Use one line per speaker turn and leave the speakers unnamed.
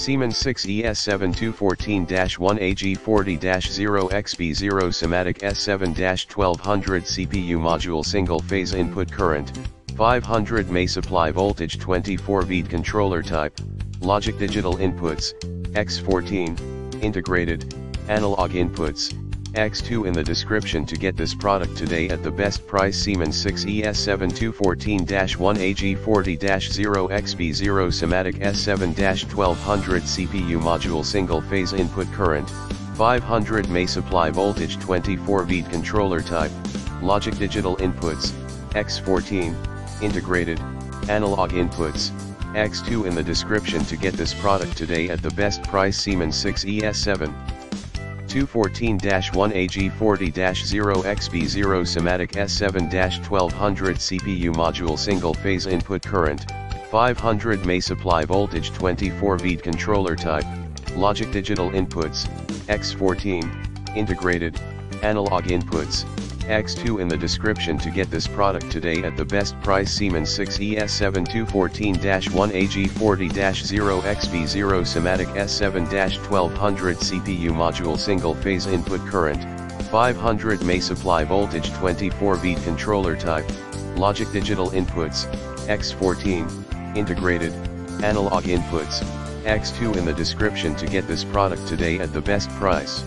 Siemens 6 ES7 214-1 AG40-0XB0 Simatic S7-1200 CPU module single phase input current, 500 mA supply voltage 24 V controller type, logic digital inputs, X14, integrated, analog inputs, X2 in the description to get this product today at the best price Siemens 6 ES7 214-1 AG40-0XB0 Simatic S7-1200 CPU module single phase input current, 500 mA supply voltage 24 V controller type, logic digital inputs, X14, integrated, analog inputs, X2 in the description to get this product today at the best price Siemens 6 ES7. 214-1 AG40-0XB0 Simatic S7-1200 CPU module single phase input current, 500 mA supply voltage 24 V controller type, logic digital inputs, X14, integrated, analog inputs, X2 in the description to get this product today at the best price Siemens 6 ES7 214-1 AG40-0XB0 Simatic S7-1200 CPU module single phase input current, 500 mA supply voltage 24 V controller type, logic digital inputs, X14, integrated, analog inputs, X2 in the description to get this product today at the best price.